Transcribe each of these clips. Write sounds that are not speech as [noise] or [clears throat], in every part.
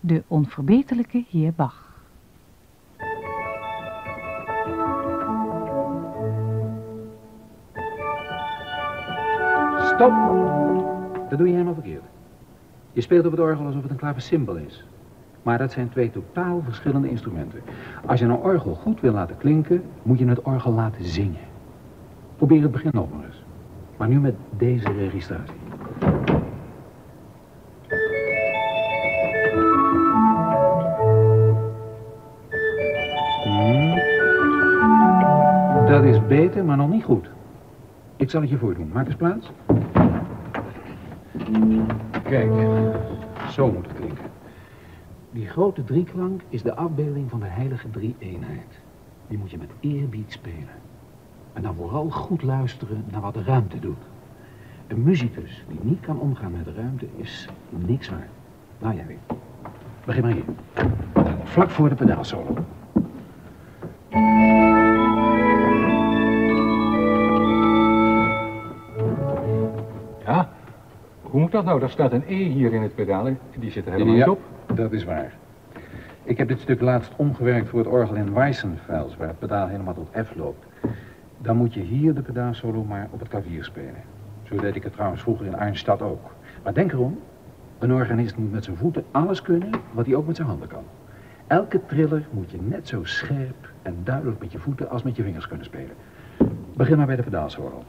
De onverbeterlijke heer Bach. Stop! Dat doe je helemaal verkeerd. Je speelt op het orgel alsof het een klavecimbal is. Maar dat zijn twee totaal verschillende instrumenten. Als je een orgel goed wil laten klinken, moet je het orgel laten zingen. Probeer het begin nog maar eens. Maar nu met deze registratie. Maar nog niet goed. Ik zal het je voordoen. Maak eens plaats. Kijk, zo moet het klinken. Die grote drieklank is de afbeelding van de heilige drie-eenheid. Die moet je met eerbied spelen. En dan vooral goed luisteren naar wat de ruimte doet. Een muzikus die niet kan omgaan met de ruimte is niks waard. Nou, jij weet. Begin maar hier. Vlak voor de pedaalsolo. Moet dat nou? Daar staat een E hier in het pedaal. Die zit er helemaal Ja. niet op. Dat is waar. Ik heb dit stuk laatst omgewerkt voor het orgel in Weissenfels, waar het pedaal helemaal tot F loopt. Dan moet je hier de pedaalsolo maar op het klavier spelen. Zo deed ik het trouwens vroeger in Arnstad ook. Maar denk erom, een organist moet met zijn voeten alles kunnen wat hij ook met zijn handen kan. Elke triller moet je net zo scherp en duidelijk met je voeten als met je vingers kunnen spelen. Begin maar bij de pedaalsolo.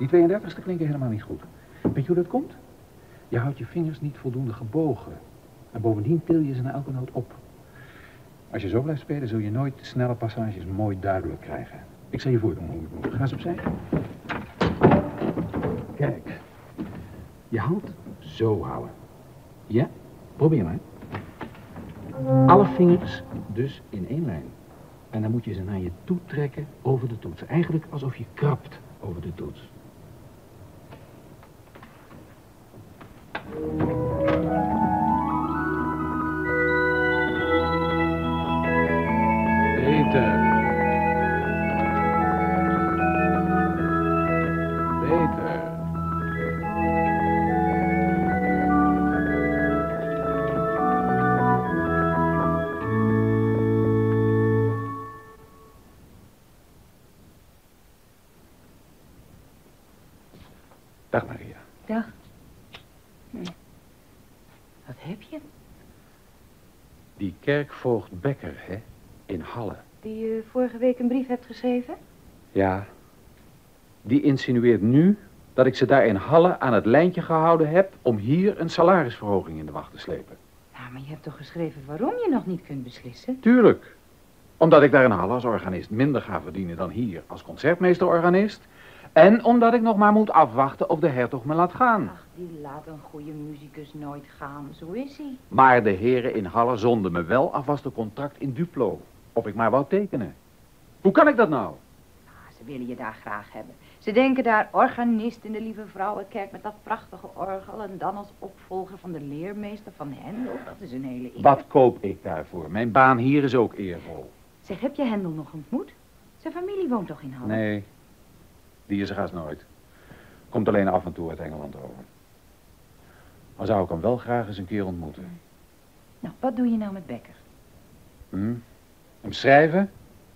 Die 32e klinken helemaal niet goed. Weet je hoe dat komt? Je houdt je vingers niet voldoende gebogen. En bovendien til je ze naar elke noot op. Als je zo blijft spelen, zul je nooit snelle passages mooi duidelijk krijgen. Ik zal je voordoen hoe het moet. Ga eens opzij. Kijk. Je hand zo houden. Ja? Probeer maar. Alle vingers dus in één lijn. En dan moet je ze naar je toe trekken over de toets. Eigenlijk alsof je krabt over de toets. Thank you. Insinueert nu dat ik ze daar in Halle aan het lijntje gehouden heb om hier een salarisverhoging in de wacht te slepen. Ja, maar je hebt toch geschreven waarom je nog niet kunt beslissen? Tuurlijk. Omdat ik daar in Halle als organist minder ga verdienen dan hier als concertmeester-organist. En omdat ik nog maar moet afwachten of de hertog me laat gaan. Ach, die laat een goede muzikus nooit gaan. Zo is hij. Maar de heren in Halle zonden me wel alvast een contract in Duplo. Of ik maar wou tekenen. Hoe kan ik dat nou? Ah, ze willen je daar graag hebben. Ze denken daar organist in de Lieve Vrouwenkerk met dat prachtige orgel... en dan als opvolger van de leermeester van Hendel. Dat is een hele eer. Wat koop ik daarvoor? Mijn baan hier is ook eervol. Zeg, heb je Hendel nog ontmoet? Zijn familie woont toch in Halle? Nee, die is er haast nooit. Komt alleen af en toe uit Engeland over. Maar zou ik hem wel graag eens een keer ontmoeten. Nou, wat doe je nou met Becker? Hm? Hem schrijven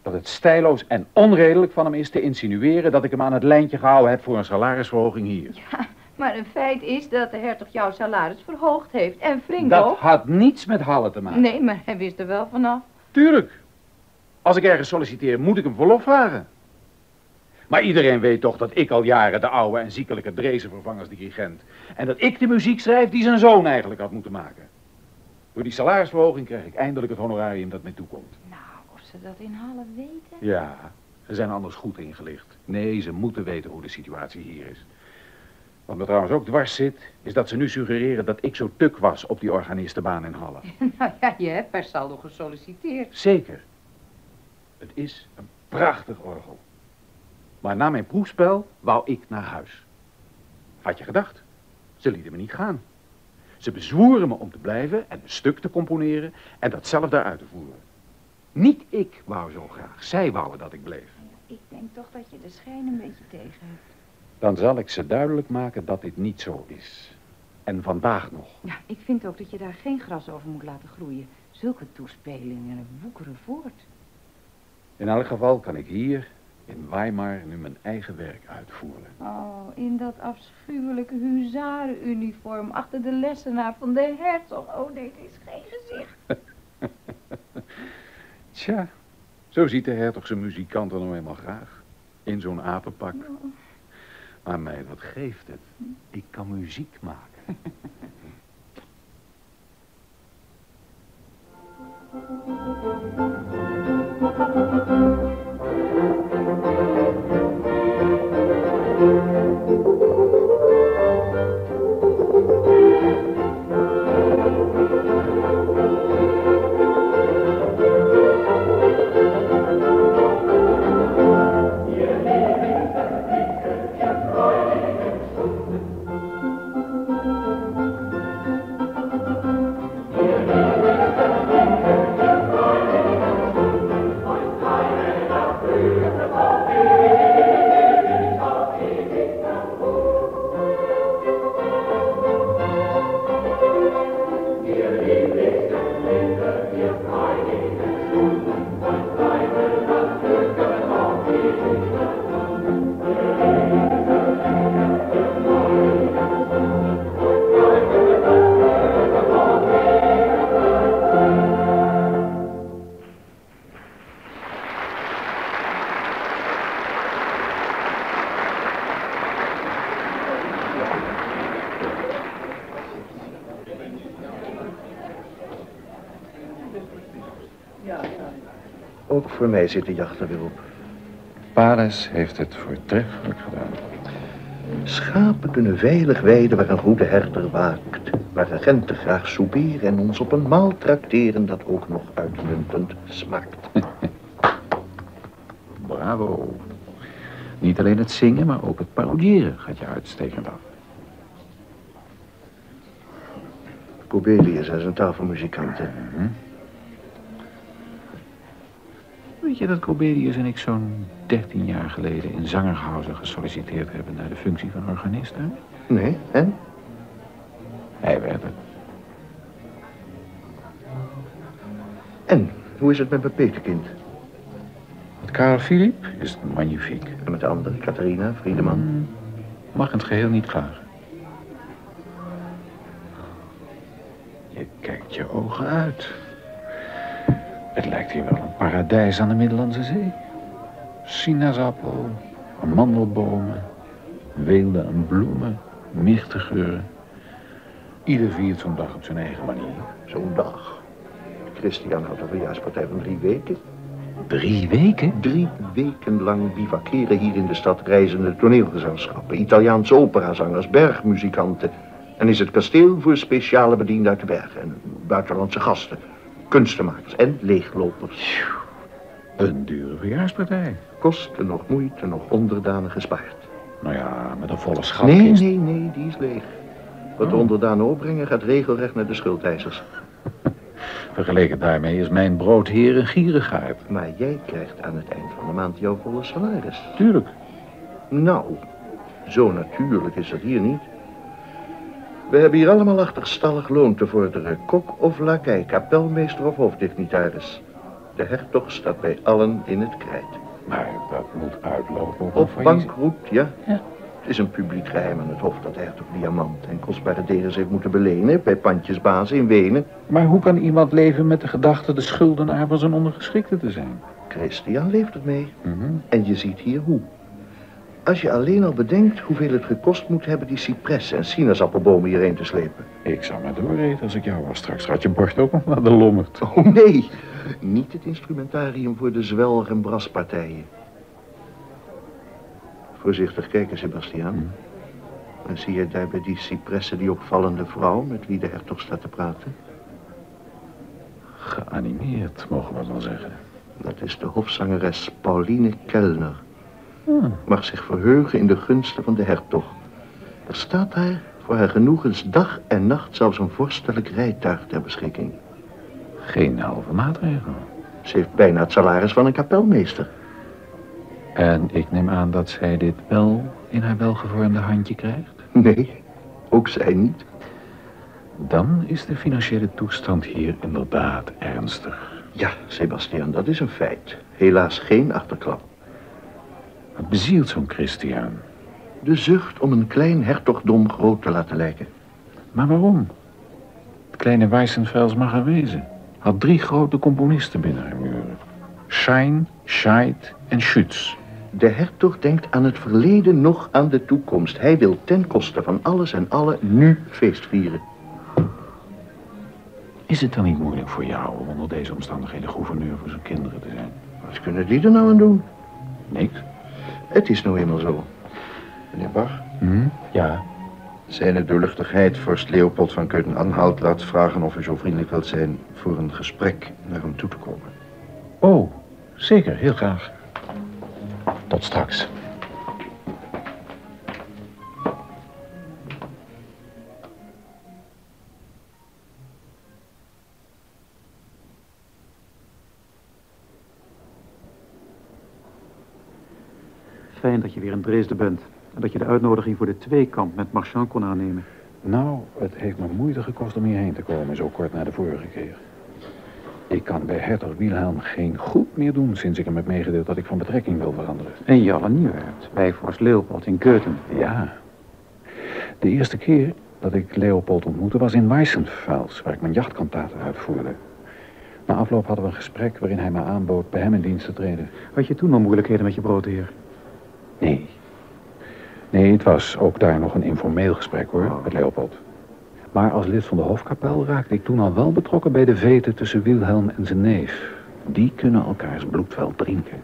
dat het stijloos en onredelijk van hem is te insinueren dat ik hem aan het lijntje gehouden heb voor een salarisverhoging hier. Ja, maar een feit is dat de hertog jouw salaris verhoogd heeft. En flink Dat ook. had niets met Halle te maken. Nee, maar hij wist er wel vanaf. Tuurlijk. Als ik ergens solliciteer, moet ik hem verlof vragen. Maar iedereen weet toch dat ik al jaren de oude en ziekelijke Drezen vervang als dirigent. En dat ik de muziek schrijf die zijn zoon eigenlijk had moeten maken. Door die salarisverhoging krijg ik eindelijk het honorarium dat mij toekomt. Ze dat in Halle weten? Ja, ze zijn anders goed ingelicht. Nee, ze moeten weten hoe de situatie hier is. Wat me trouwens ook dwars zit, is dat ze nu suggereren dat ik zo tuk was op die organistenbaan in Halle. [laughs] nou ja, je hebt per saldo gesolliciteerd. Zeker. Het is een prachtig orgel. Maar na mijn proefspel wou ik naar huis. Had je gedacht? Ze lieten me niet gaan. Ze bezwoeren me om te blijven en een stuk te componeren en dat zelf daar uit te voeren. Niet ik wou zo graag, zij wouden dat ik bleef. Ik denk toch dat je de schijn een beetje tegen hebt. Dan zal ik ze duidelijk maken dat dit niet zo is. En vandaag nog. Ja, ik vind ook dat je daar geen gras over moet laten groeien. Zulke toespelingen woekeren voort. In elk geval kan ik hier in Weimar nu mijn eigen werk uitvoeren. Oh, in dat afschuwelijke huzarenuniform achter de lessenaar van de herzog. Oh nee, dit is geen gezicht. [laughs] Tja, zo ziet de hertog zijn muzikanten nou eenmaal graag. In zo'n apenpak. Maar mij, wat geeft het? Ik kan muziek maken. [laughs] voor mij zit de jacht er weer op. Pales heeft het voortreffelijk gedaan. Schapen kunnen veilig weiden waar een goede herder waakt. Waar agenten graag souperen en ons op een maal trakteren dat ook nog uitmuntend smaakt. [laughs] Bravo. Niet alleen het zingen, maar ook het parodiëren gaat je uitstekend af. Cobelius en zijn tafelmuzikanten. Weet je dat Cobelius en ik zo'n 13 jaar geleden in Zangerhausen gesolliciteerd hebben naar de functie van organist? Nee, en? Hij werd het. En, hoe is het met mijn petekind? Met Karel Philipp is het magnifiek. En met de andere, Catharina, Friedeman? Mag in het geheel niet klagen. Je kijkt je ogen uit. Het lijkt hier wel een paradijs aan de Middellandse Zee. Sinaasappel, amandelbomen, weelden en bloemen, mirtegeuren. Ieder viert zo'n dag op zijn eigen manier. Zo'n dag. Christian had een verjaarspartij van drie weken. Drie weken? Drie weken lang bivakeren hier in de stad reizende toneelgezelschappen, Italiaanse operazangers, bergmuzikanten. En is het kasteel voor speciale bedienden uit de bergen en buitenlandse gasten, kunstenmakers en leeglopers. Een dure verjaarspartij. Kosten nog moeite, nog onderdanen gespaard. Nou ja, met een volle Nee, schatkist. nee, nee, die is leeg. Wat de Oh. onderdanen opbrengen gaat regelrecht naar de schuldeisers. [laughs] Vergeleken daarmee is mijn broodheer een gierigaard. Maar jij krijgt aan het eind van de maand jouw volle salaris. Tuurlijk. Nou, zo natuurlijk is dat hier niet. We hebben hier allemaal achterstallig loon te vorderen. Kok of lakij, kapelmeester of hoofddignitaris. De hertog staat bij allen in het krijt. Maar dat moet uitlopen op een Of failliet. bankroet, ja. Ja. Het is een publiek geheim aan het hof dat hertog diamant en kostbare degens heeft moeten belenen bij pandjesbazen in Wenen. Maar hoe kan iemand leven met de gedachte de schuldenaar van zijn ondergeschikte te zijn? Christian leeft het mee. Mhm. En je ziet hier hoe. Als je alleen al bedenkt hoeveel het gekost moet hebben die cipressen en sinaasappelbomen hierheen te slepen. Ik zou maar doorreden als ik jou was. Straks gaat je borst ook nog naar de lommerd. Oh nee, niet het instrumentarium voor de zwelg- en braspartijen. Voorzichtig kijken, Sebastiaan. En zie je daar bij die cipressen die opvallende vrouw met wie de hertog staat te praten? Geanimeerd, mogen we wel zeggen. Dat is de hofzangeres Pauline Kellner. Ah. Mag zich verheugen in de gunsten van de hertog. Er staat daar voor haar genoegens dag en nacht zelfs een vorstelijk rijtuig ter beschikking. Geen halve maatregel. Ze heeft bijna het salaris van een kapelmeester. En ik neem aan dat zij dit wel in haar welgevormde handje krijgt? Nee, ook zij niet. Dan is de financiële toestand hier inderdaad ernstig. Ja, Sebastian, dat is een feit. Helaas geen achterklap. Wat bezielt zo'n Christian? De zucht om een klein hertogdom groot te laten lijken. Maar waarom? Het kleine Weissenfels mag er wezen. Had drie grote componisten binnen haar muren. Schein, Scheid en Schütz. De hertog denkt aan het verleden nog aan de toekomst. Hij wil ten koste van alles en allen nu feest vieren. Is het dan niet moeilijk voor jou om onder deze omstandigheden gouverneur voor zijn kinderen te zijn? Wat kunnen die er nou aan doen? Niks. Het is nou eenmaal zo. Meneer Bach, Hm? Ja. zijn doorluchtigheid vorst Leopold van Keuten-Anhalt laat vragen of u zo vriendelijk wilt zijn voor een gesprek naar hem toe te komen. Oh, zeker, heel graag. Tot straks. Fijn dat je weer in Dresden bent. En dat je de uitnodiging voor de tweekamp met Marchand kon aannemen. Nou, het heeft me moeite gekost om hierheen te komen, zo kort na de vorige keer. Ik kan bij hertog Wilhelm geen goed meer doen sinds ik hem heb meegedeeld dat ik van betrekking wil veranderen. En Jalle Nieuwert, bij vorst Leopold in Keuten. Ja. De eerste keer dat ik Leopold ontmoette was in Weissenfels, waar ik mijn jachtkantaten uitvoerde. Na afloop hadden we een gesprek waarin hij me aanbood bij hem in dienst te treden. Had je toen al moeilijkheden met je broodheer? Nee. Nee, het was ook daar nog een informeel gesprek hoor, Oh. met Leopold. Maar als lid van de hofkapel raakte ik toen al wel betrokken bij de veten tussen Wilhelm en zijn neef. Die kunnen elkaars bloed wel drinken.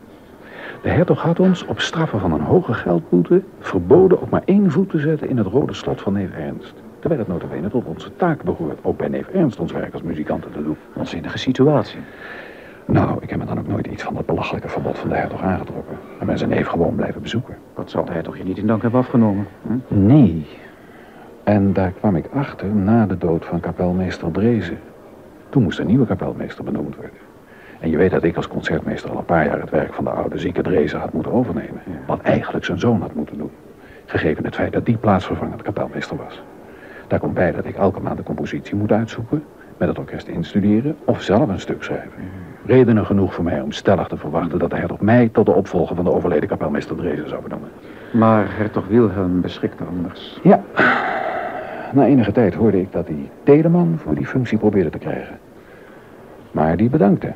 De hertog had ons op straffen van een hoge geldboete verboden ook maar één voet te zetten in het rode slot van neef Ernst. Terwijl het notabene tot onze taak behoort ook bij neef Ernst ons werk als muzikanten te doen. Waanzinnige situatie. Nou, ik heb me dan ook nooit iets van dat belachelijke verbod van de hertog aangetrokken. En ben zijn neef gewoon blijven bezoeken. Dat zal hij toch je niet in dank hebben afgenomen? Hm? Nee. En daar kwam ik achter na de dood van kapelmeester Drezen. Toen moest een nieuwe kapelmeester benoemd worden. En je weet dat ik als concertmeester al een paar jaar het werk van de oude zieke Drezen had moeten overnemen. Wat eigenlijk zijn zoon had moeten doen. Gegeven het feit dat die plaatsvervangend kapelmeester was. Daar komt bij dat ik elke maand de compositie moet uitzoeken, met het orkest instuderen of zelf een stuk schrijven. Redenen genoeg voor mij om stellig te verwachten dat de hertog mij tot de opvolger van de overleden kapelmeester Drezen zou benoemen. Maar hertog Wilhelm beschikte anders. Ja. Na enige tijd hoorde ik dat hij Teleman voor die functie probeerde te krijgen. Maar die bedankte.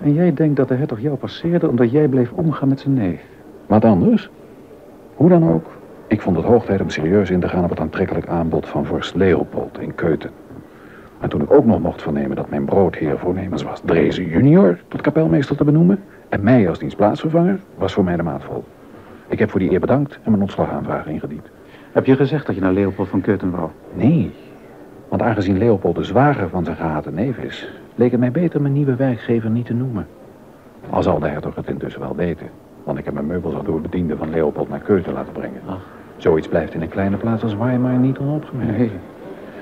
En jij denkt dat de hertog jou passeerde omdat jij bleef omgaan met zijn neef? Wat anders? Hoe dan ook. Ik vond het hoog tijd om serieus in te gaan op het aantrekkelijk aanbod van vorst Leopold in Keuten. En toen ik ook nog mocht vernemen dat mijn broodheer voornemens was Drezen junior tot kapelmeester te benoemen en mij als dienstplaatsvervanger, was voor mij de maat vol. Ik heb voor die eer bedankt en mijn ontslagaanvraag ingediend. Heb je gezegd dat je naar Leopold van Keuten wou? Nee, want aangezien Leopold de zwager van zijn gehate neef is, leek het mij beter mijn nieuwe werkgever niet te noemen. Al zal de hertog het intussen wel weten, want ik heb mijn meubels al door bedienden van Leopold naar Keuten laten brengen. Ach. Zoiets blijft in een kleine plaats als Weimar niet onopgemerkt. Nee.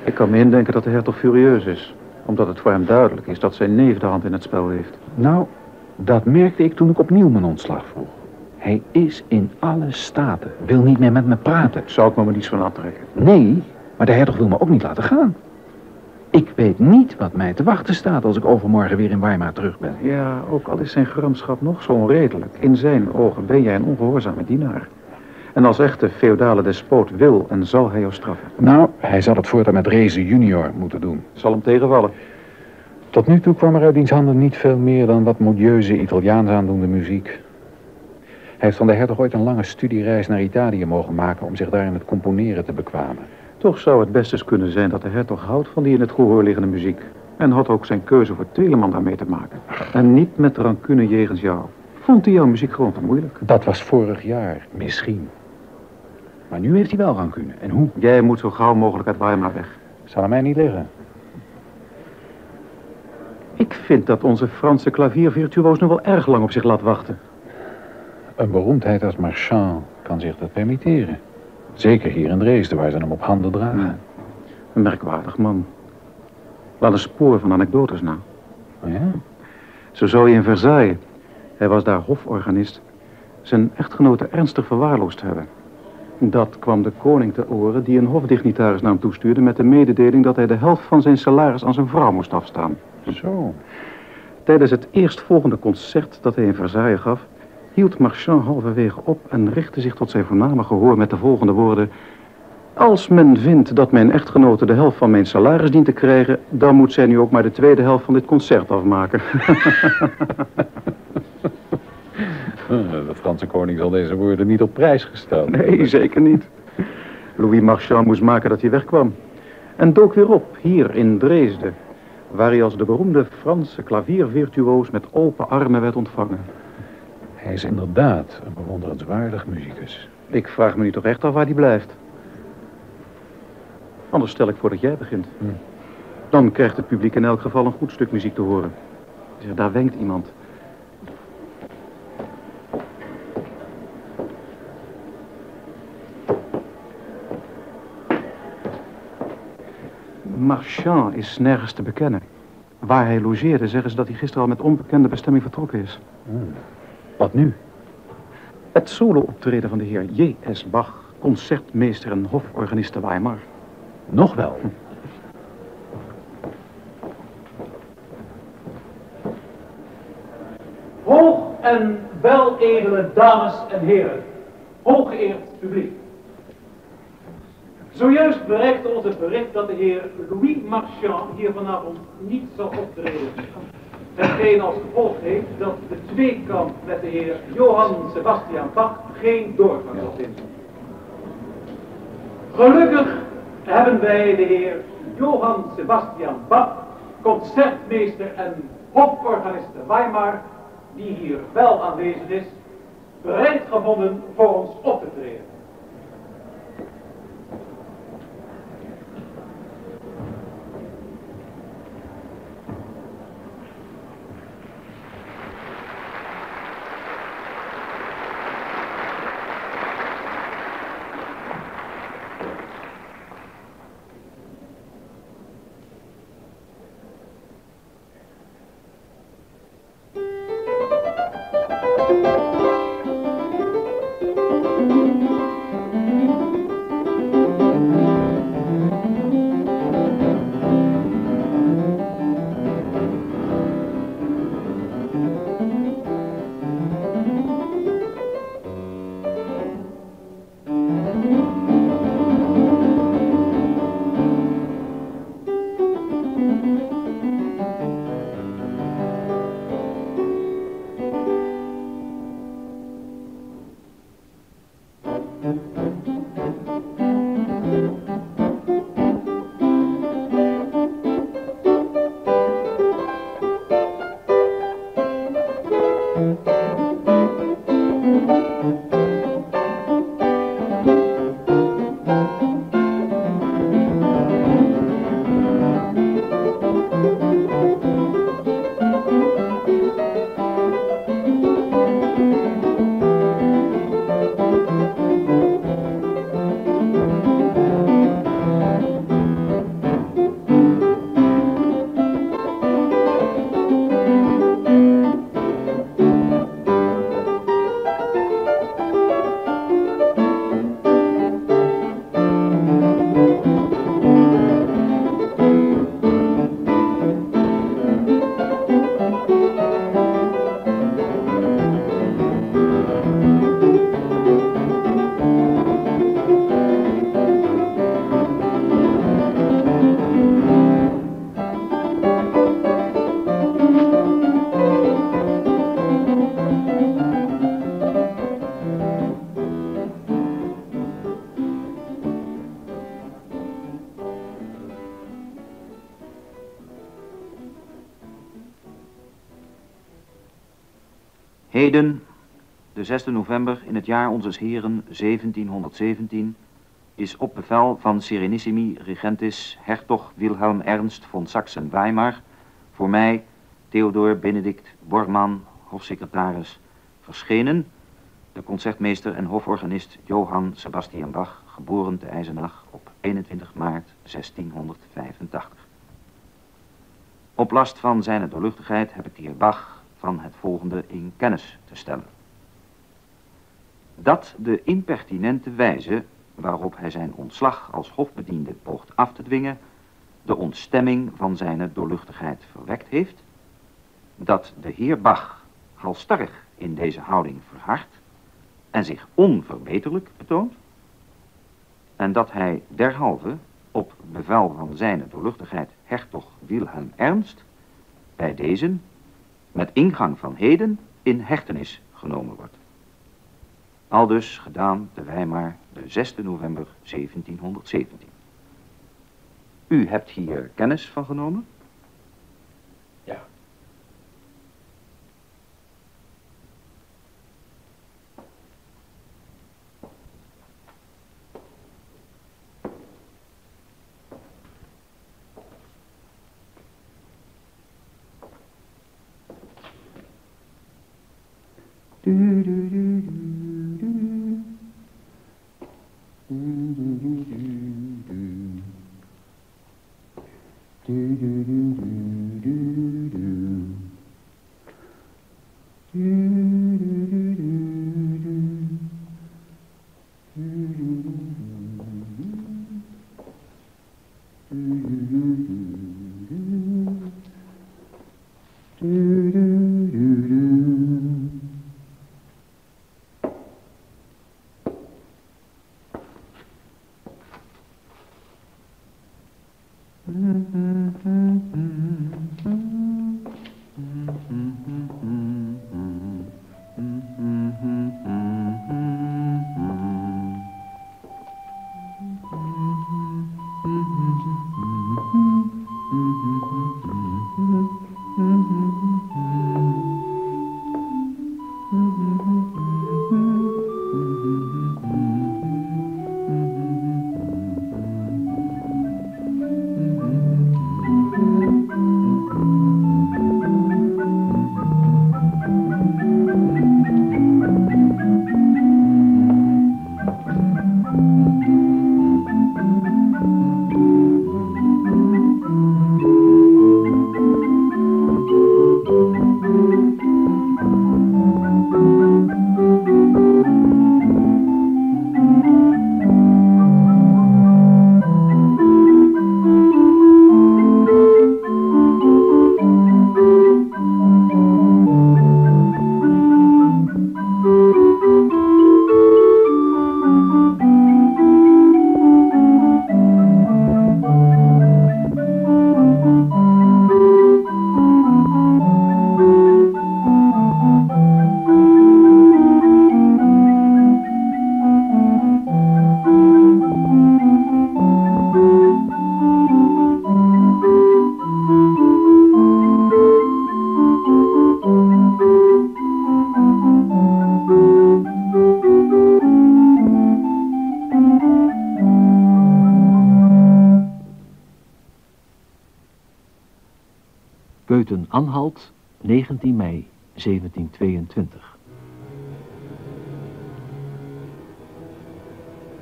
Ik kan me indenken dat de hertog furieus is. Omdat het voor hem duidelijk is dat zijn neef de hand in het spel heeft. Nou, dat merkte ik toen ik opnieuw mijn ontslag vroeg. Hij is in alle staten, wil niet meer met me praten. Zou ik me maar niets van aantrekken. Nee, maar de hertog wil me ook niet laten gaan. Ik weet niet wat mij te wachten staat als ik overmorgen weer in Weimar terug ben. Ja, ook al is zijn gramschap nog zo onredelijk. In zijn ogen ben jij een ongehoorzame dienaar. En als echte feodale despoot wil en zal hij jou straffen. Nou, hij zal het voortaan met Reze junior moeten doen. Zal hem tegenvallen. Tot nu toe kwam er uit diens handen niet veel meer dan wat modieuze Italiaans aandoende muziek. Hij heeft van de hertog ooit een lange studiereis naar Italië mogen maken om zich daar in het componeren te bekwamen. Toch zou het best eens kunnen zijn dat de hertog houdt van die in het gehoor liggende muziek. En had ook zijn keuze voor Telemann daarmee te maken. En niet met rancune jegens jou. Vond hij jouw muziek gewoon te moeilijk? Dat was vorig jaar, misschien. Maar nu heeft hij wel rancune. En hoe? Jij moet zo gauw mogelijk uit Weimar weg. Zal aan mij niet liggen. Ik vind dat onze Franse klaviervirtuoos nog wel erg lang op zich laat wachten. Een beroemdheid als Marchand kan zich dat permitteren. Zeker hier in Dresden, waar ze hem op handen dragen. Ja. Een merkwaardig man. Laat een spoor van anekdotes na. Oh ja? Zo zou hij in Versailles. Hij was daar hoforganist. zijn echtgenote ernstig verwaarloosd hebben. Dat kwam de koning te oren die een hofdignitaris naar hem toestuurde met de mededeling dat hij de helft van zijn salaris aan zijn vrouw moest afstaan. Zo. Tijdens het eerstvolgende concert dat hij in Versailles gaf, hield Marchand halverwege op en richtte zich tot zijn voorname gehoor met de volgende woorden. Als men vindt dat mijn echtgenote de helft van mijn salaris dient te krijgen, dan moet zij nu ook maar de tweede helft van dit concert afmaken. [laughs] De Franse koning zal deze woorden niet op prijs gesteld Nee, zeker niet. Louis Marchand moest maken dat hij wegkwam. En dook weer op, hier in Dresden, waar hij als de beroemde Franse klaviervirtuoos met open armen werd ontvangen. Hij is inderdaad een bewonderenswaardig muzikus. Ik vraag me nu toch echt af waar hij blijft. Anders stel ik voor dat jij begint. Hm. Dan krijgt het publiek in elk geval een goed stuk muziek te horen. Daar wenkt iemand. Marchand is nergens te bekennen. Waar hij logeerde zeggen ze dat hij gisteren al met onbekende bestemming vertrokken is. Wat nu? Het solo-optreden van de heer J.S. Bach, concertmeester en hoforganist te Weimar. Nog wel. Hoog en weledele dames en heren, hooggeëerd publiek. Zojuist bereikte ons het bericht dat de heer Louis Marchand hier vanavond niet zal optreden. Hetgeen als gevolg heeft dat de tweekamp met de heer Johann Sebastian Bach geen doorgang zal vinden. Gelukkig hebben wij de heer Johann Sebastian Bach, concertmeester en hoforganist te Weimar, die hier wel aanwezig is, bereid gevonden voor ons op te treden. De 6 november in het jaar onze heren 1717, is op bevel van Serenissimi Regentis Hertog Wilhelm Ernst von Sachsen-Weimar voor mij, Theodor Benedict Bormann, hofsecretaris, verschenen de concertmeester en hoforganist Johann Sebastian Bach, geboren te Eisenach op 21 maart 1685. Op last van zijn doorluchtigheid heb ik de heer Bach van het volgende in kennis te stellen. Dat de impertinente wijze waarop hij zijn ontslag als hofbediende poogt af te dwingen, de ontstemming van zijn doorluchtigheid verwekt heeft, dat de heer Bach halstarrig in deze houding verhardt en zich onverbeterlijk betoont, en dat hij derhalve op bevel van zijn doorluchtigheid hertog Wilhelm Ernst bij deze met ingang van heden in hechtenis genomen wordt. Aldus gedaan te Weimar de 6 november 1717. U hebt hier kennis van genomen?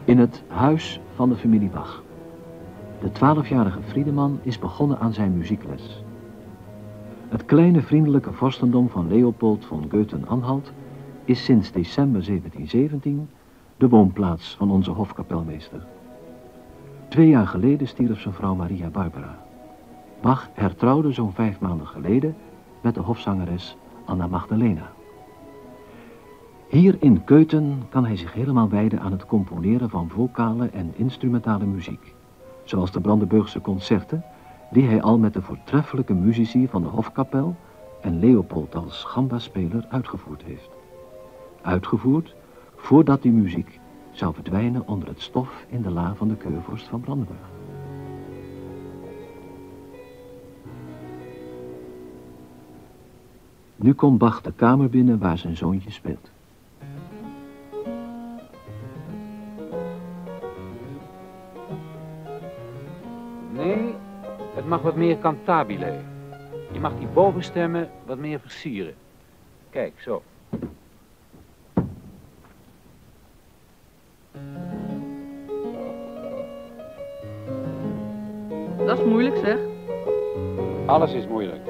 In het huis van de familie Bach. De twaalfjarige Friedeman is begonnen aan zijn muziekles. Het kleine vriendelijke vorstendom van Leopold von Goethen-Anhalt is sinds december 1717 de woonplaats van onze hofkapelmeester. Twee jaar geleden stierf zijn vrouw Maria Barbara. Bach hertrouwde zo'n vijf maanden geleden met de hofzangeres Anna Magdalena. Hier in Keuten kan hij zich helemaal wijden aan het componeren van vocale en instrumentale muziek. Zoals de Brandenburgse concerten, die hij al met de voortreffelijke muzici van de Hofkapel en Leopold als gamba-speler uitgevoerd heeft. Uitgevoerd voordat die muziek zou verdwijnen onder het stof in de la van de keurvorst van Brandenburg. Nu komt Bach de kamer binnen waar zijn zoontje speelt. Mag wat meer cantabile. Je mag die bovenstemmen wat meer versieren. Kijk, zo. Dat is moeilijk zeg. Alles is moeilijk.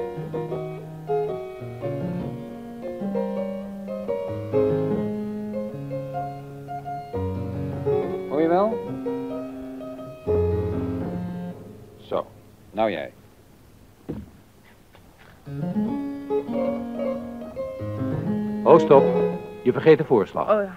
Zo, nou jij. Oh, stop. Je vergeet de voorslag. Oh ja.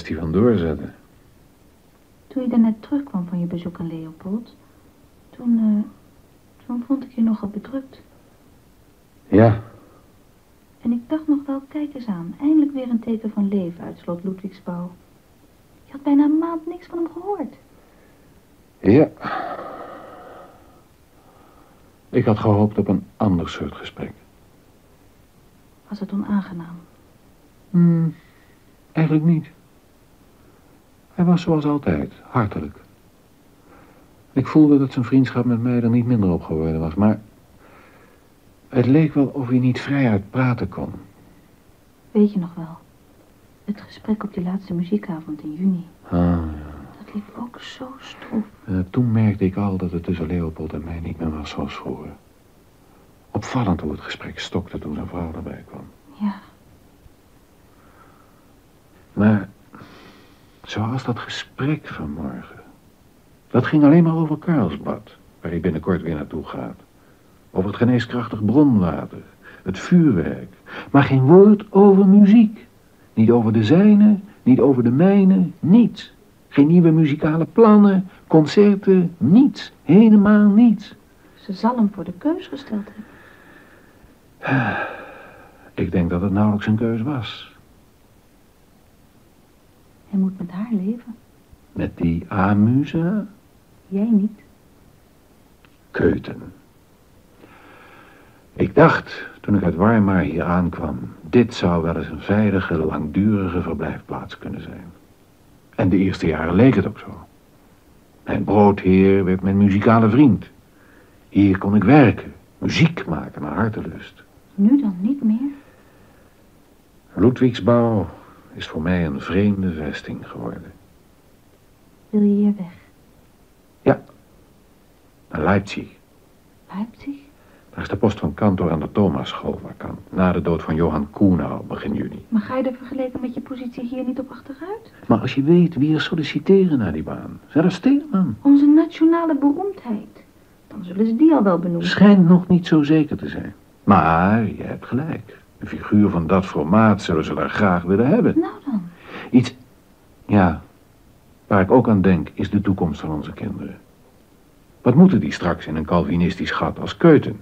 Kwestie van doorzetten. Toen je daarnet terugkwam van je bezoek aan Leopold, toen, eh, toen vond ik je nogal bedrukt. Ja, En ik dacht nog wel, kijk eens aan, eindelijk weer een teken van leven uit slot Ludwigsbouw. Je had bijna een maand niks van hem gehoord. ja. Ik had gehoopt op een ander soort gesprek. Was het onaangenaam? Hm, eigenlijk niet. Hij was zoals altijd, hartelijk. Ik voelde dat zijn vriendschap met mij er niet minder op geworden was, maar... Het leek wel of hij niet vrijuit praten kon. Weet je nog wel? Het gesprek op die laatste muziekavond in juni. Ah, ja. Dat liep ook zo stroef. Toen merkte ik al dat het tussen Leopold en mij niet meer was zoals vroeger. Opvallend hoe het gesprek stokte toen zijn vrouw erbij kwam. Ja, Maar zoals dat gesprek vanmorgen. Dat ging alleen maar over Karlsbad, waar hij binnenkort weer naartoe gaat. Over het geneeskrachtig bronwater, het vuurwerk. Maar geen woord over muziek. Niet over de zijne, niet over de mijne, niets. Geen nieuwe muzikale plannen, concerten, niets. Helemaal niets. ze zal hem voor de keus gesteld hebben. Ik denk dat het nauwelijks een keus was. Hij moet met haar leven. Met die Amusa, Jij niet. Keuten. Ik dacht, toen ik uit Weimar hier aankwam, dit zou wel eens een veilige, langdurige verblijfplaats kunnen zijn. En de eerste jaren leek het ook zo. Mijn broodheer werd mijn muzikale vriend. Hier kon ik werken, muziek maken naar hartelust. Nu dan niet meer? Ludwigsbouw is voor mij een vreemde vesting geworden. Wil je hier weg? Naar Leipzig. Leipzig? Daar is de post van kantor aan de Thomasschool vakant. Na de dood van Johan Koenau, begin juni. Maar ga je er vergeleken met je positie hier niet op achteruit? Maar als je weet wie er solliciteren naar die baan. Zelfs Steelman. Onze nationale beroemdheid. Dan zullen ze die al wel benoemen. Schijnt nog niet zo zeker te zijn. Maar je hebt gelijk. Een figuur van dat formaat zullen ze daar graag willen hebben. Nou dan. Iets, ja, waar ik ook aan denk, is de toekomst van onze kinderen. Wat moeten die straks in een Calvinistisch gat als Keuten?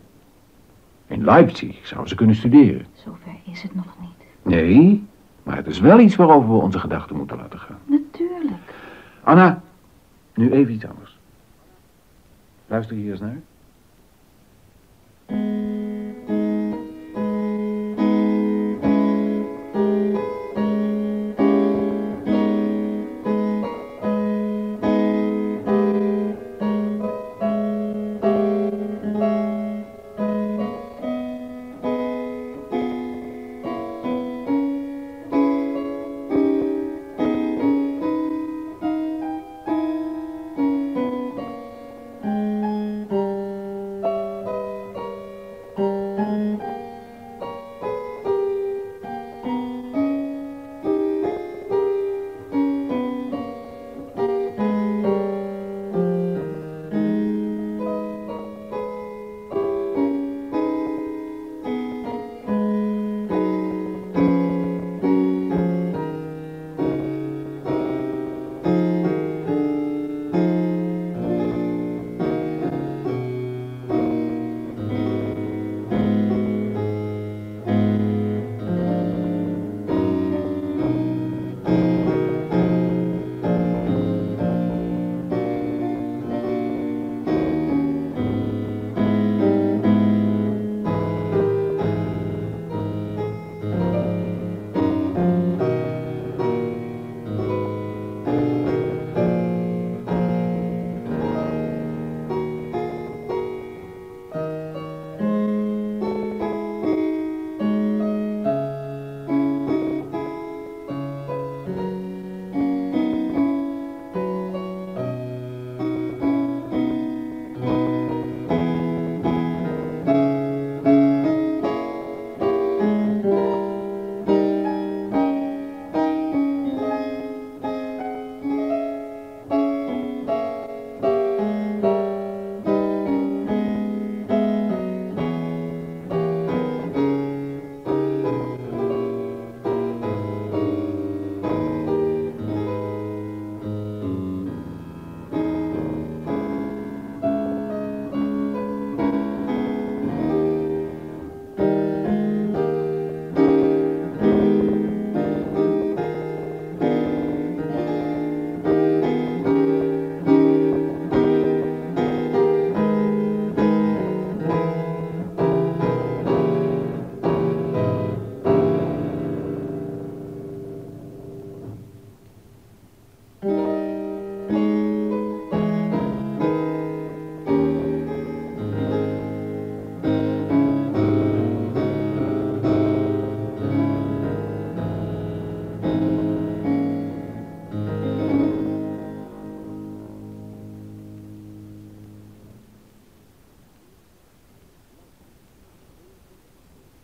In Leipzig zouden ze kunnen studeren. Zover is het nog niet. Nee, maar het is wel iets waarover we onze gedachten moeten laten gaan. Natuurlijk. Anna, nu even iets anders. Luister hier eens naar.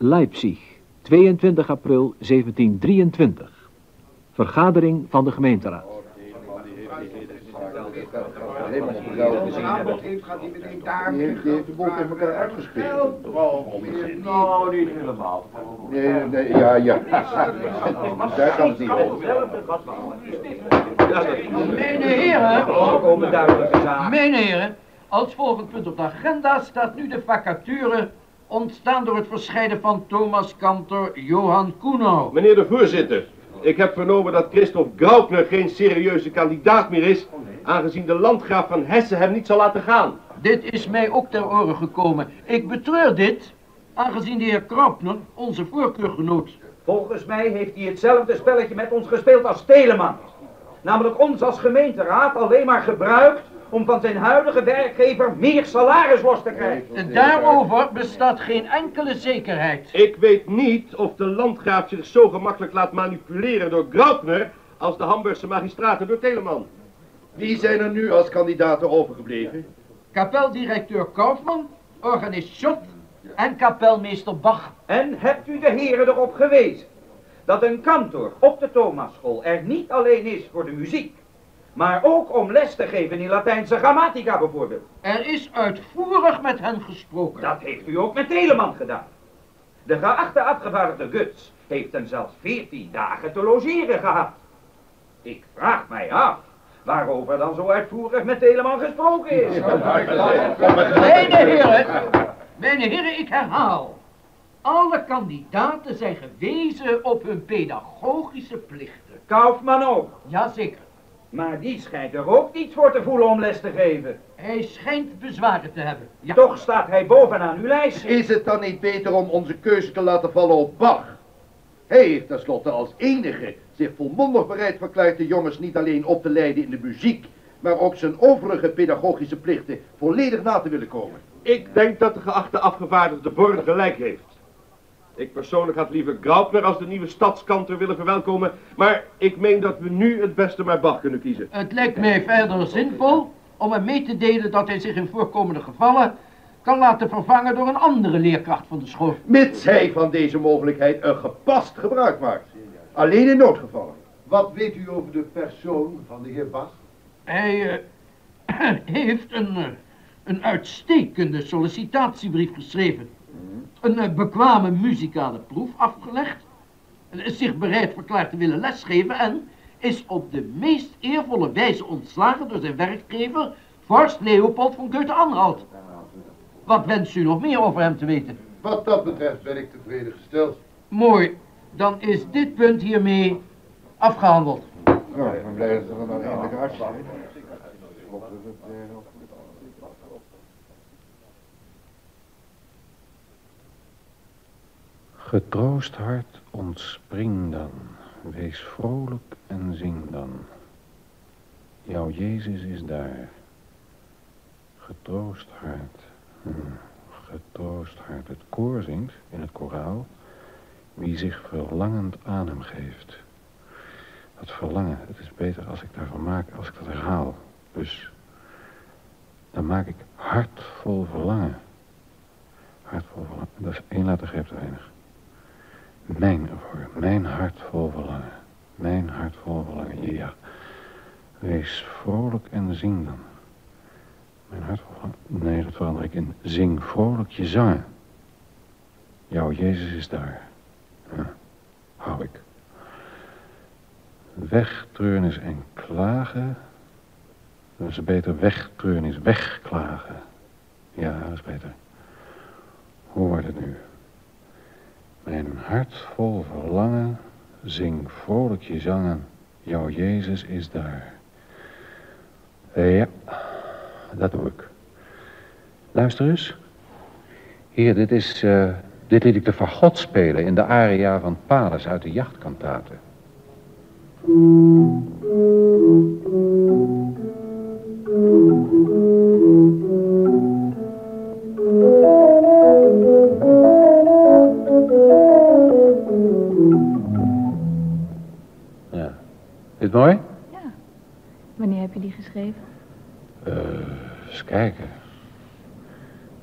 Leipzig, 22 april 1723. Vergadering van de gemeenteraad. Die heeft, die heeft de boel tegen elkaar uitgespeeld. Nou, niet helemaal. Nee, nee, ja, ja. Daar gaat het niet om. Mijn heren, heren, als volgend punt op de agenda staat nu de vacature ontstaan door het verscheiden van Thomas Kantor Johan Kuno. Meneer de voorzitter, ik heb vernomen dat Christoph Graupner geen serieuze kandidaat meer is, aangezien de landgraaf van Hessen hem niet zal laten gaan. Dit is mij ook ter oren gekomen. Ik betreur dit, aangezien de heer Kraupner onze voorkeur genoot. Volgens mij heeft hij hetzelfde spelletje met ons gespeeld als Teleman. Namelijk ons als gemeenteraad alleen maar gebruikt om van zijn huidige werkgever meer salaris los te krijgen. En daarover bestaat geen enkele zekerheid. Ik weet niet of de landgraaf zich zo gemakkelijk laat manipuleren door Graupner als de Hamburgse magistraten door Telemann. Wie zijn er nu als kandidaten overgebleven? Kapeldirecteur Kaufman, organist Schott en kapelmeester Bach. En hebt u de heren erop gewezen dat een kantor op de Thomasschool er niet alleen is voor de muziek, maar ook om les te geven in Latijnse grammatica bijvoorbeeld. Er is uitvoerig met hen gesproken. Dat heeft u ook met Telemann gedaan. De geachte afgevaardigde Guts heeft hem zelfs veertien dagen te logeren gehad. Ik vraag mij af waarover dan zo uitvoerig met Telemann gesproken is. Mijn [laughs] heren, mijn heren, ik herhaal. Alle kandidaten zijn gewezen op hun pedagogische plichten. Kaufman ook. Jazeker. Maar die schijnt er ook niets voor te voelen om les te geven. Hij schijnt bezwaren te hebben. Ja. Toch staat hij bovenaan uw lijst. Is het dan niet beter om onze keuze te laten vallen op Bach? Hij heeft tenslotte als enige zich volmondig bereid verklaard de jongens niet alleen op te leiden in de muziek, maar ook zijn overige pedagogische plichten volledig na te willen komen. Ik denk dat de geachte afgevaardigde Born gelijk heeft. Ik persoonlijk had liever Graupner als de nieuwe stadskanter willen verwelkomen, maar ik meen dat we nu het beste maar Bach kunnen kiezen. Het lijkt mij verder zinvol om hem mee te delen dat hij zich in voorkomende gevallen kan laten vervangen door een andere leerkracht van de school. Mits hij van deze mogelijkheid een gepast gebruik maakt. Alleen in noodgevallen. Wat weet u over de persoon van de heer Bach? Hij eh, [clears throat] heeft een, eh, een uitstekende sollicitatiebrief geschreven. Een eh, bekwame muzikale proef afgelegd. en is zich bereid verklaard te willen lesgeven en is op de meest eervolle wijze ontslagen door zijn werkgever, vorst Leopold van Goethe-Anhalt. Wat wenst u nog meer over hem te weten? Wat dat betreft ben ik tevreden gesteld. Mooi, dan is dit punt hiermee afgehandeld. Nou, ik ben blij dat er dan eindelijk uit Getroost hart, ontspring dan. Wees vrolijk en zing dan. Jouw Jezus is daar. Getroost hart. Hm. Getroost hart. Het koor zingt in het koraal. Wie zich verlangend aan hem geeft. Dat verlangen, het is beter als ik daarvan maak, als ik dat herhaal. Dus dan maak ik hart vol verlangen. Hart vol verlangen. Dat is één lettergreep te weinig. Mijn ervoor, mijn hart vol verlangen. Mijn hart vol verlangen, ja. Wees vrolijk en zing dan. Mijn hart vol verlangen. Nee, dat verander ik in zing vrolijk je zangen. Jouw Jezus is daar. Hou ik. Wegtreurnis en klagen. Dat is beter wegtreurnis, wegklagen. Ja, dat is beter. Hoe wordt het nu? Mijn hart vol verlangen, zing vrolijk je zangen, jouw Jezus is daar. Ja, dat doe ik. Luister eens. Hier, dit is, eh, dit liet ik de fagot spelen in de aria van Pallas uit de jachtkantaten. Ja. Is het mooi? Wanneer heb je die geschreven? Eh, eens kijken.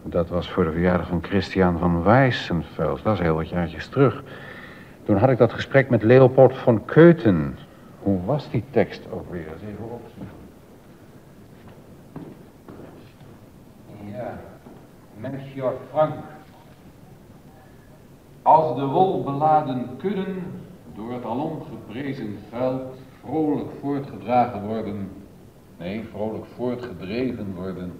Dat was voor de verjaardag van Christian van Weissenfels. Dat is heel wat jaartjes terug. Toen had ik dat gesprek met Leopold von Keuten. Hoe was die tekst ook weer? Eens even opzoeken. Ja, Melchior Frank. Als de wolbeladen kudden door het alom geprezen veld vrolijk voortgedragen worden, nee, vrolijk voortgedreven worden,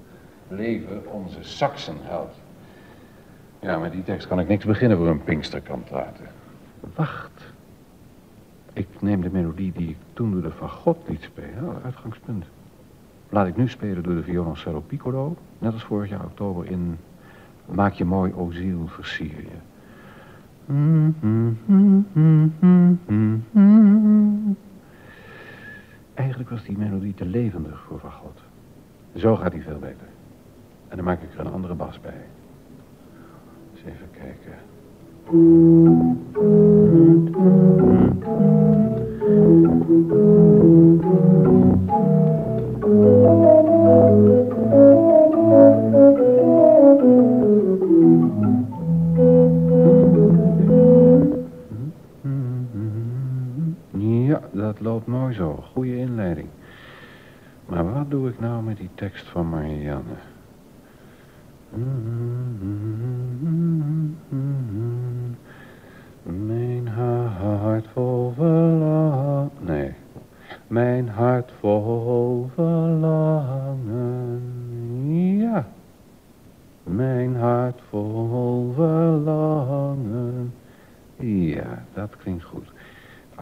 leven onze Saksenheld. Ja, met die tekst kan ik niks beginnen voor een Pinksterkantaten. Wacht. Ik neem de melodie die ik toen door de fagot liet spelen, oh, uitgangspunt. Laat ik nu spelen door de violoncello piccolo, net als vorig jaar oktober in Maak je mooi, o ziel, versier je. Eigenlijk was die melodie te levendig voor fagot. Zo gaat hij veel beter. En dan maak ik er een andere bas bij. Eens even kijken. Dat loopt mooi zo. Goede inleiding. Maar wat doe ik nou met die tekst van Marianne? Mijn hart vol verlangen. Nee. Mijn hart vol verlangen. Ja. Mijn hart vol verlangen. Ja, dat klinkt goed.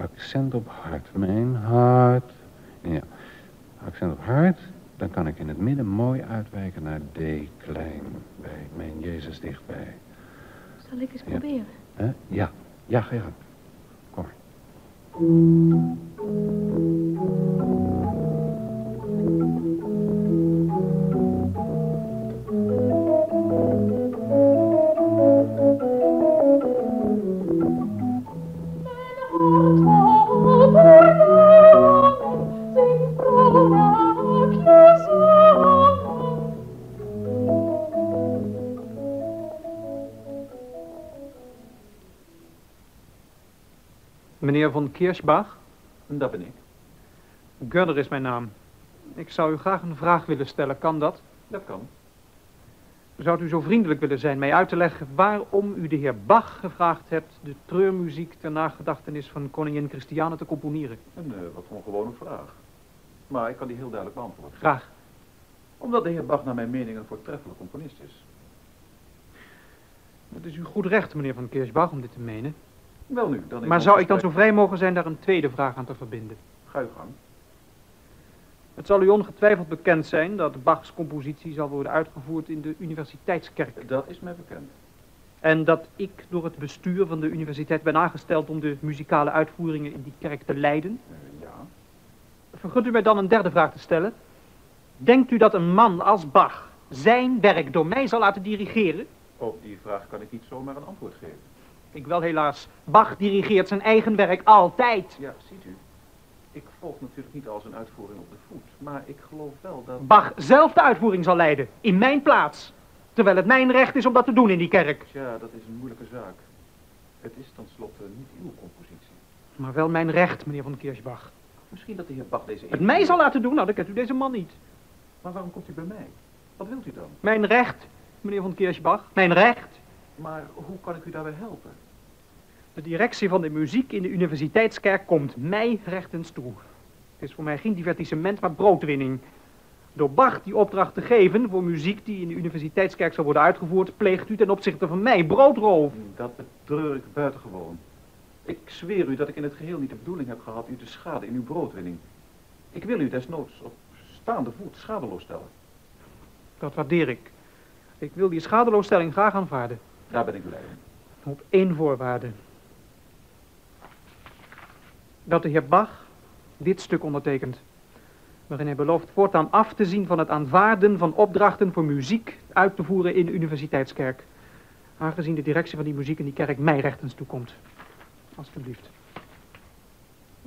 Accent op hart. Mijn hart. Ja. Accent op hart. Dan kan ik in het midden mooi uitwijken naar D klein. Bij mijn Jezus dichtbij. Zal ik eens Ja. proberen? Hè? Ja. Ja, ga je gang. Kom maar. Meneer von Kirschbach, Dat ben ik. Gunner is mijn naam. Ik zou u graag een vraag willen stellen, kan dat? Dat kan. Zou u zo vriendelijk willen zijn mij uit te leggen waarom u de heer Bach gevraagd hebt de treurmuziek ter nagedachtenis van koningin Christiane te componeren? Een eh, wat ongewone vraag. Maar ik kan die heel duidelijk beantwoorden. Graag. Omdat de heer Bach naar mijn mening een voortreffelijk componist is. Het is uw goed recht, meneer van Kirschbach, om dit te menen. Wel nu, dan is Maar zou ik dan zo vrij mogen zijn daar een tweede vraag aan te verbinden? Ga uw gang. Het zal u ongetwijfeld bekend zijn dat Bachs compositie zal worden uitgevoerd in de universiteitskerk. Dat is mij bekend. En dat ik door het bestuur van de universiteit ben aangesteld om de muzikale uitvoeringen in die kerk te leiden. ja. Vergunt u mij dan een derde vraag te stellen? Denkt u dat een man als Bach zijn werk door mij zal laten dirigeren? Op die vraag kan ik niet zomaar een antwoord geven. Ik wel helaas. Bach dirigeert zijn eigen werk altijd. Ja, ziet u. Ik volg natuurlijk niet al zijn uitvoering op de voet. Maar ik geloof wel dat... Bach zelf de uitvoering zal leiden, in mijn plaats. Terwijl het mijn recht is om dat te doen in die kerk. Tja, dat is een moeilijke zaak. Het is tenslotte niet uw compositie. Maar wel mijn recht, meneer van Kirschbach. Misschien dat de heer Bach deze... Het mij zal laten doen, nou dan kent u deze man niet. Maar waarom komt u bij mij? Wat wilt u dan? Mijn recht, meneer van Kirschbach. Mijn recht. Maar hoe kan ik u daarbij helpen? De directie van de muziek in de universiteitskerk komt mij rechtens toe. Het is voor mij geen divertissement, maar broodwinning. Door Bach die opdracht te geven voor muziek die in de universiteitskerk zal worden uitgevoerd, pleegt u ten opzichte van mij broodroof. Dat betreur ik buitengewoon. Ik zweer u dat ik in het geheel niet de bedoeling heb gehad u te schaden in uw broodwinning. Ik wil u desnoods op staande voet schadeloos stellen. Dat waardeer ik. Ik wil die schadeloosstelling graag aanvaarden. Daar ben ik blij om. Op één voorwaarde. Dat de heer Bach dit stuk ondertekent. Waarin hij belooft voortaan af te zien van het aanvaarden van opdrachten voor muziek uit te voeren in de universiteitskerk. Aangezien de directie van die muziek in die kerk mij rechtens toekomt. Alsjeblieft.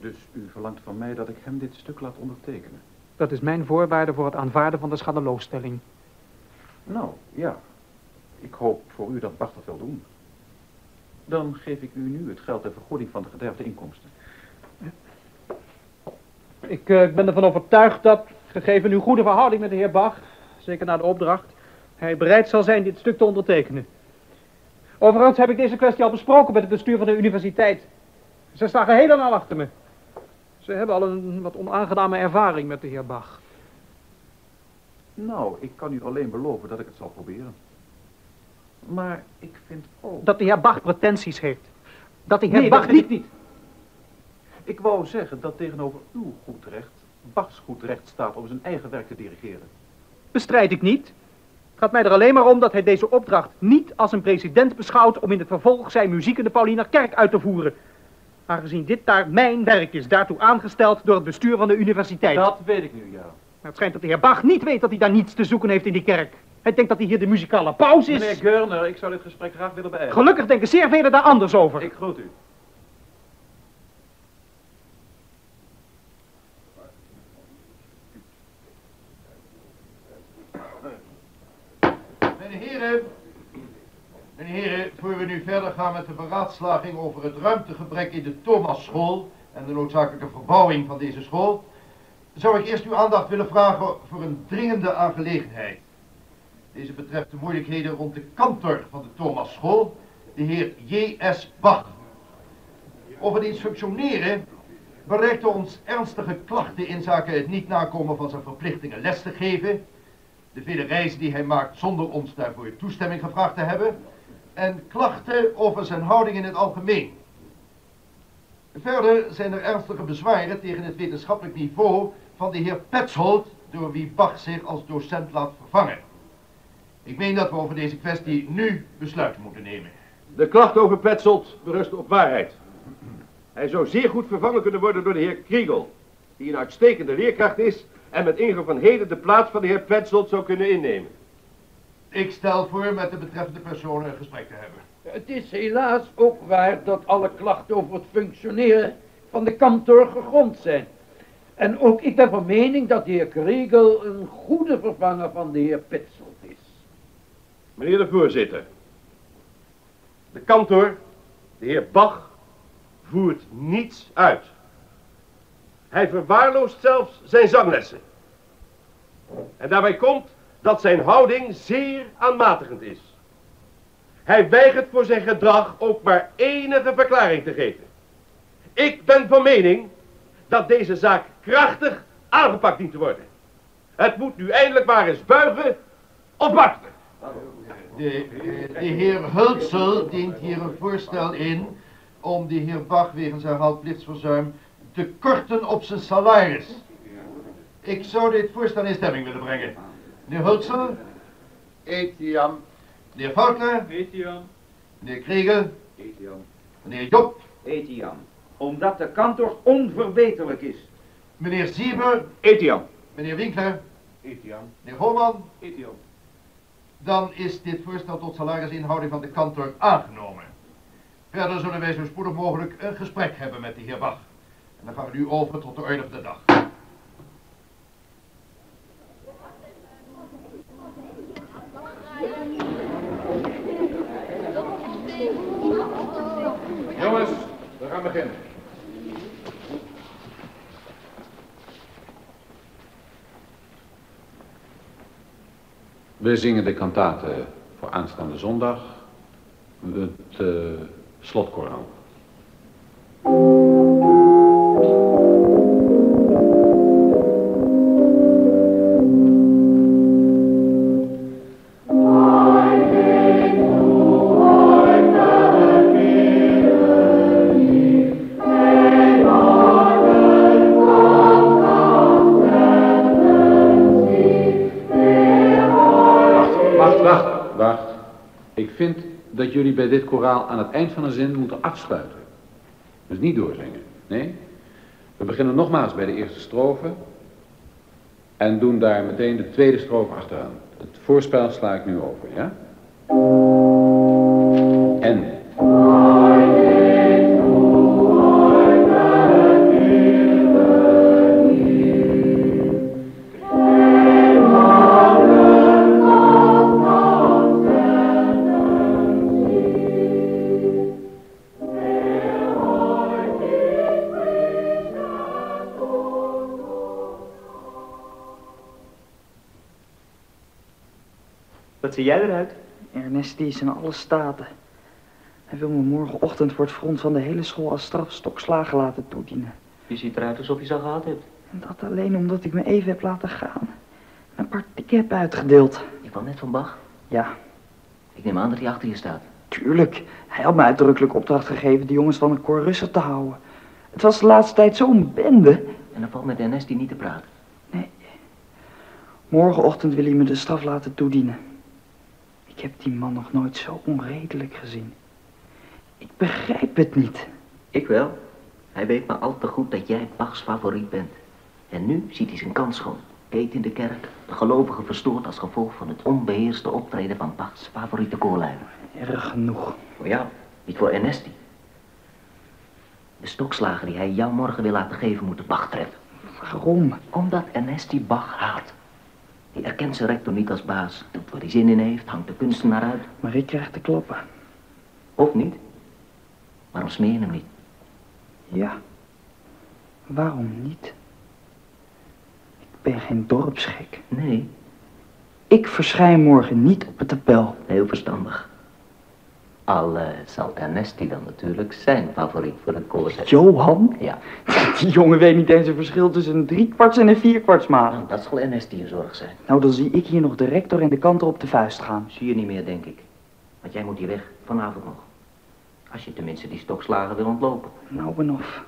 Dus u verlangt van mij dat ik hem dit stuk laat ondertekenen? Dat is mijn voorwaarde voor het aanvaarden van de schadeloosstelling. Nou, ja. Ik hoop voor u dat Bach dat wil doen. Dan geef ik u nu het geld ter vergoeding van de gederfde inkomsten. Ik eh, ben ervan overtuigd dat, gegeven uw goede verhouding met de heer Bach, zeker na de opdracht, hij bereid zal zijn dit stuk te ondertekenen. Overigens heb ik deze kwestie al besproken met het bestuur van de universiteit. Ze staan geheel en al achter me. Ze hebben al een wat onaangename ervaring met de heer Bach. Nou, ik kan u alleen beloven dat ik het zal proberen. Maar ik vind ook... Dat de heer Bach pretenties heeft. Dat de heer Nee, Bach niet... ik niet. Ik wou zeggen dat tegenover uw goed recht Bachs goed recht staat om zijn eigen werk te dirigeren. Bestrijd ik niet. Het gaat mij er alleen maar om dat hij deze opdracht niet als een president beschouwt om in het vervolg zijn muziek in de Pauliner uit te voeren. Aangezien dit daar mijn werk is, daartoe aangesteld door het bestuur van de universiteit. Dat weet ik nu, ja. Maar het schijnt dat de heer Bach niet weet dat hij daar niets te zoeken heeft in die kerk. Hij denkt dat hij hier de muzikale pauze is. Meneer Görner, ik zou dit gesprek graag willen beëindigen. Gelukkig denken zeer velen daar anders over. Ik groet u. Mijn heren, mijn heren, voor we nu verder gaan met de beraadslaging over het ruimtegebrek in de Thomasschool en de noodzakelijke verbouwing van deze school, zou ik eerst uw aandacht willen vragen voor een dringende aangelegenheid. Deze betreft de moeilijkheden rond de kantor van de Thomasschool, de heer J.S. Bach. Over diens functioneren bereikten ons ernstige klachten in zaken het niet nakomen van zijn verplichtingen les te geven, de vele reizen die hij maakt zonder ons daarvoor toestemming gevraagd te hebben, en klachten over zijn houding in het algemeen. Verder zijn er ernstige bezwaren tegen het wetenschappelijk niveau van de heer Petzold, door wie Bach zich als docent laat vervangen. Ik meen dat we over deze kwestie nu besluiten moeten nemen. De klacht over Petzold berust op waarheid. Hij zou zeer goed vervangen kunnen worden door de heer Kriegel, die een uitstekende leerkracht is en met ingang van heden de plaats van de heer Petzold zou kunnen innemen. Ik stel voor met de betreffende personen een gesprek te hebben. Het is helaas ook waar dat alle klachten over het functioneren van de kantoor gegrond zijn. En ook ik ben van mening dat de heer Kriegel een goede vervanger van de heer Petzold is. Meneer de voorzitter, de kantor, de heer Bach, voert niets uit. Hij verwaarloost zelfs zijn zanglessen. En daarbij komt dat zijn houding zeer aanmatigend is. Hij weigert voor zijn gedrag ook maar enige verklaring te geven. Ik ben van mening dat deze zaak krachtig aangepakt dient te worden. Het moet nu eindelijk maar eens buigen of barsten. De, de heer Hulsel dient hier een voorstel in om de heer Bach wegens herhaald plichtsverzuim te korten op zijn salaris. Ik zou dit voorstel in stemming willen brengen. Meneer Hulsel? Etiam. Meneer Faulkner? Etiam. Meneer Kriegel? Etiam. Meneer Job? Etiam. Omdat de kantor onverbeterlijk is. Meneer Sieber? Etiam. Meneer Winkler? Etiam. Meneer Holman? Etiam. Dan is dit voorstel tot salarisinhouding van de kantor aangenomen. Verder zullen wij zo spoedig mogelijk een gesprek hebben met de heer Bach. Dan gaan we nu over tot de orde van de dag. Jongens, we gaan beginnen. We zingen de kantate voor aanstaande zondag, het uh, slotkoraal. Jullie bij dit koraal aan het eind van een zin moeten afsluiten. Dus niet doorzingen. Nee? We beginnen nogmaals bij de eerste strofe. En doen daar meteen de tweede strofe achteraan. Het voorspel sla ik nu over, ja? Wat zie jij eruit? Ernestie is in alle staten. Hij wil me morgenochtend voor het front van de hele school als straf stokslagen laten toedienen. Je ziet eruit alsof je ze al gehad hebt. En dat alleen omdat ik me even heb laten gaan. Een paar tikken heb uitgedeeld. Je kwam net van Bach? Ja, Ik neem aan dat hij achter je staat. tuurlijk. Hij had me uitdrukkelijk opdracht gegeven de jongens van het koor rustig te houden. Het was de laatste tijd zo'n bende. En dan valt met Ernest niet te praten. Morgenochtend wil hij me de straf laten toedienen. Ik heb die man nog nooit zo onredelijk gezien. Ik begrijp het niet. Ik wel. Hij weet maar al te goed dat jij Bachs favoriet bent. En nu ziet hij zijn kans schoon. Eet in de kerk, de gelovigen verstoord als gevolg van het onbeheerste optreden van Bachs favoriete koorleider. Erg genoeg. Voor jou, niet voor Ernesti. De stokslagen die hij jou morgen wil laten geven moeten Bach treffen. Waarom? Omdat Ernesti Bach haat. Die erkent zijn rector niet als baas, doet waar hij zin in heeft, hangt de kunstenaar uit. Maar ik krijg de klappen. Of niet? Waarom smeer je hem niet? Ja. Waarom niet? Ik ben geen dorpsgek. Nee. Ik verschijn morgen niet op het tabel. Heel verstandig. Al eh, zal Ernesti dan natuurlijk zijn favoriet voor het koor zijn. Johan? Ja. [laughs] Die jongen weet niet eens een verschil tussen een driekwarts en een vierkwartsmaat. Nou, dat zal Ernesti een zorg zijn. Nou, dan zie ik hier nog de rector en de kanter op de vuist gaan. Zie je niet meer, denk ik. Want jij moet hier weg, vanavond nog. Als je tenminste die stokslagen wil ontlopen. Nou, ben of.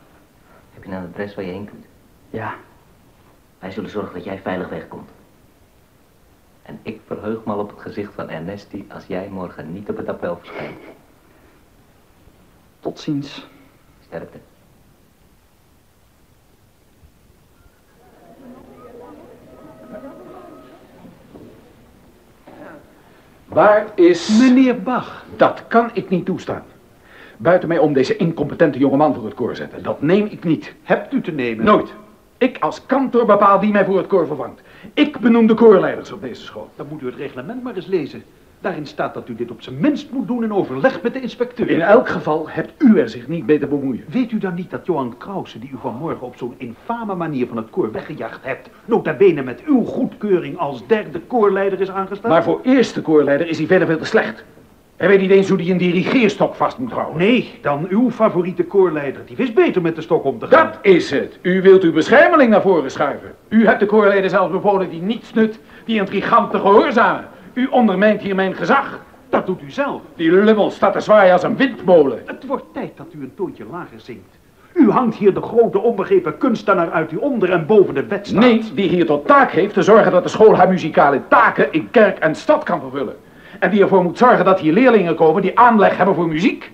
Heb je een adres waar je heen kunt? Ja. Wij zullen zorgen dat jij veilig wegkomt. En ik verheug me al op het gezicht van Ernesti als jij morgen niet op het appel verschijnt. Tot ziens. Sterkte. Waar is... Meneer Bach, dat kan ik niet toestaan. Buiten mij om deze incompetente jongeman voor het koor zetten. Dat neem ik niet. Hebt u te nemen? Nooit. Ik als kantor bepaal wie mij voor het koor vervangt. Ik benoem de koorleiders op deze school. Dan moet u het reglement maar eens lezen. Daarin staat dat u dit op zijn minst moet doen in overleg met de inspecteur. In elk geval hebt u er zich niet mee te bemoeien. Weet u dan niet dat Johan Krause, die u vanmorgen op zo'n infame manier van het koor weggejaagd hebt, nota bene met uw goedkeuring als derde koorleider is aangesteld? Maar voor eerste koorleider is hij verder veel te slecht. Hij weet niet eens hoe hij een dirigeerstok vast moet houden. Nee, dan uw favoriete koorleider. Die wist beter met de stok om te gaan. Dat is het. U wilt uw beschermeling naar voren schuiven. U hebt de koorleider zelfs bevolen die niets nut, die een gigant te gehoorzamen. U ondermijnt hier mijn gezag. Dat doet u zelf. Die lummel staat te zwaaien als een windmolen. Het wordt tijd dat u een toontje lager zingt. U hangt hier de grote onbegrepen kunstenaar uit die onder en boven de wet staat. Nee, die hier tot taak heeft te zorgen dat de school haar muzikale taken in kerk en stad kan vervullen. En die ervoor moet zorgen dat hier leerlingen komen die aanleg hebben voor muziek.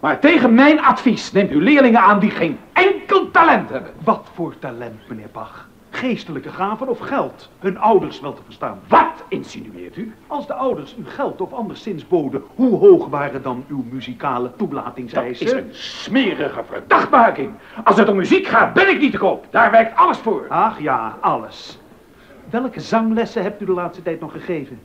Maar tegen mijn advies neemt u leerlingen aan die geen enkel talent hebben. Wat voor talent, meneer Bach? Geestelijke gaven of geld? Hun ouders wel te verstaan. Wat insinueert u? Als de ouders u geld of anderszins boden, hoe hoog waren dan uw muzikale Dat toelatingseisen? is een smerige verdachtmaking. Als het om muziek gaat, ben ik niet te koop. Daar werkt alles voor. Ach ja, alles. Welke zanglessen hebt u de laatste tijd nog gegeven?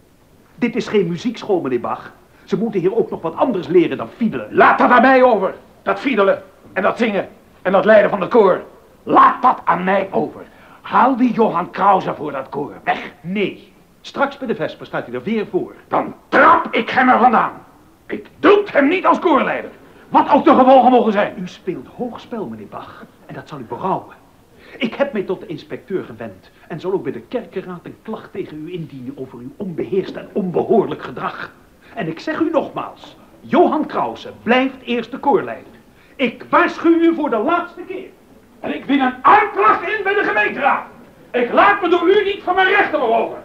Dit is geen muziekschool, meneer Bach. Ze moeten hier ook nog wat anders leren dan fiedelen. Laat dat aan mij over. Dat fiedelen en dat zingen en dat leiden van het koor. Laat dat aan mij over. Haal die Johan Krause voor dat koor weg. Nee. Straks bij de Vesper staat hij er weer voor. Dan trap ik hem er vandaan. Ik dood hem niet als koorleider. Wat ook de gevolgen mogen zijn. U speelt hoog spel, meneer Bach. En dat zal u berouwen. Ik heb mij tot de inspecteur gewend en zal ook bij de kerkenraad een klacht tegen u indienen over uw onbeheerst en onbehoorlijk gedrag. En ik zeg u nogmaals, Johan Krause blijft eerste koorleider. Ik waarschuw u voor de laatste keer. En ik dien een aanklacht in bij de gemeenteraad. Ik laat me door u niet van mijn rechten beroven.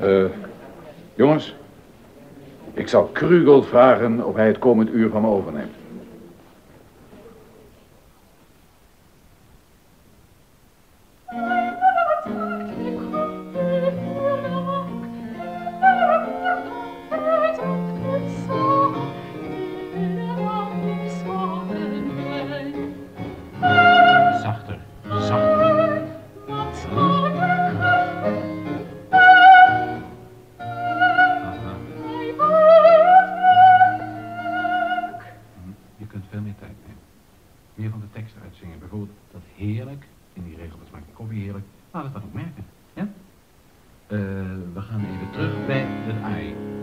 Eh, jongens. Ik zal Krugel vragen of hij het komend uur van me overneemt. Heerlijk in die regel, dat smaakt die koffie heerlijk. Laat het dan ook merken, ja? Eh, we gaan even terug bij het ei.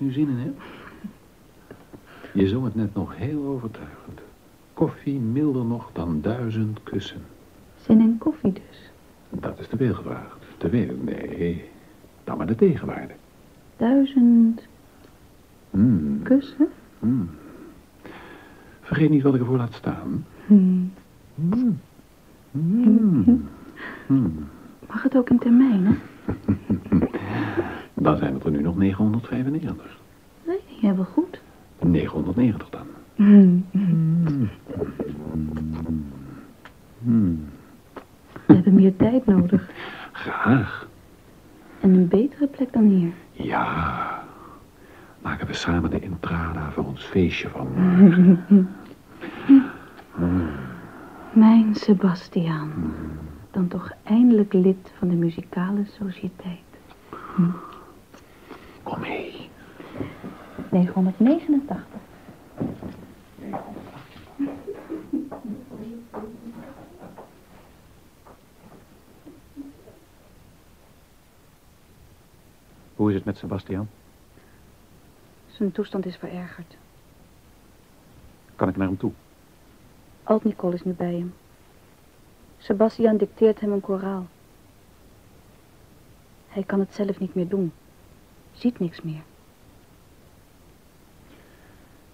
Ik nu zin in heb? Je zong het net nog heel overtuigend. Koffie milder nog dan duizend kussen. Zin in koffie dus. Dat is te veel gevraagd. Te veel? Nee. Dan maar de tegenwaarde. Duizend Hmm. kussen? Hmm. Vergeet niet wat ik ervoor laat staan. Hmm. Mag het ook in termijnen? [laughs] Dan zijn het er nu nog 995. Nee, jij wel goed. 990 dan. We hebben meer tijd nodig. Graag. En een betere plek dan hier. Ja. Maken we samen de entrada voor ons feestje van. [laughs] Mijn Sebastiaan. Dan toch eindelijk lid van de muzikale sociëteit. Kom mee. 989. Hoe is het met Sebastian? Zijn toestand is verergerd. Kan ik naar hem toe? Alt-Nicole is nu bij hem. Sebastian dicteert hem een koraal. Hij kan het zelf niet meer doen. Ziet niks meer.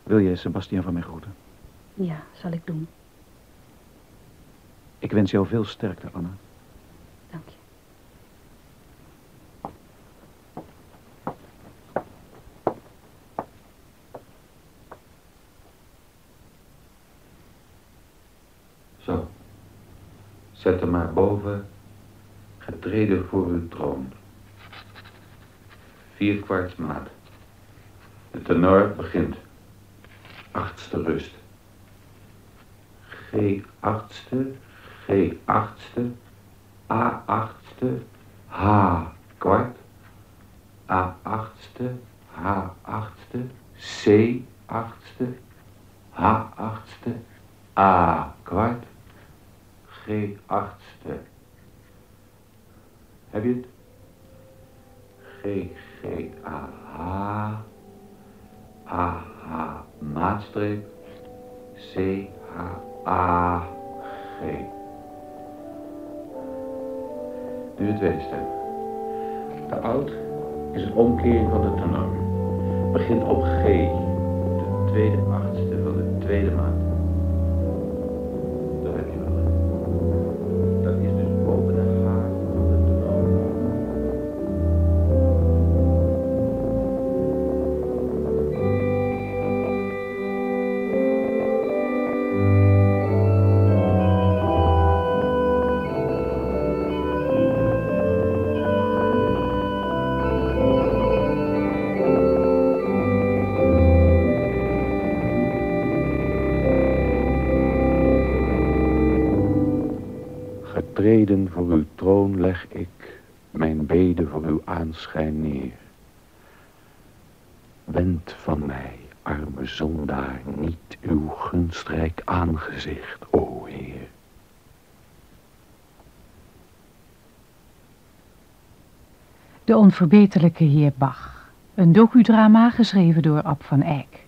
Wil jij Sebastian van mij groeten? Ja, zal ik doen. Ik wens jou veel sterkte, Anna. Dank je. Zo. Zet hem maar boven, getreden voor uw troon. Vier kwart maat. De tenor begint. Achtste rust. G achtste, G achtste, A achtste, H kwart, A achtste, H achtste, C achtste, H achtste, A kwart, G achtste. Heb je het? G, G, A, H, A, H, maatstreep, C, H, A, G. Nu de tweede stem. De oud is een omkering van de tenor. Begint op G, de tweede achtste van de tweede maat. onverbeterlijke heer Bach. Een docudrama geschreven door Ab van Eyck.